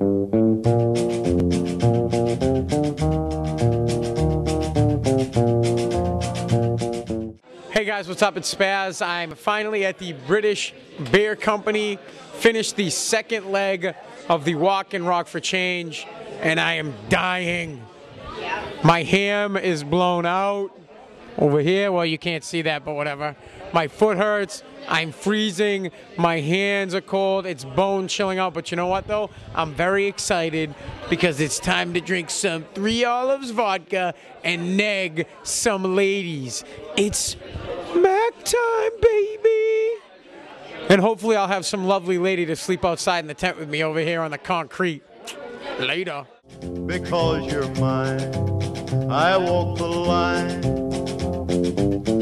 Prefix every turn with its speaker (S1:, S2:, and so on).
S1: Hey guys, what's up? It's Spaz. I'm finally at the British Beer Company. Finished the second leg of the Walk and Rock for Change, and I am dying. My ham is blown out over here. Well, you can't see that, but whatever. My foot hurts. I'm freezing. My hands are cold. It's bone chilling out. But you know what, though? I'm very excited because it's time to drink some Three Olives vodka and neg some ladies. It's Mac time, baby. And hopefully, I'll have some lovely lady to sleep outside in the tent with me over here on the concrete. Later.
S2: because you're mine. I walk the line. Thank you.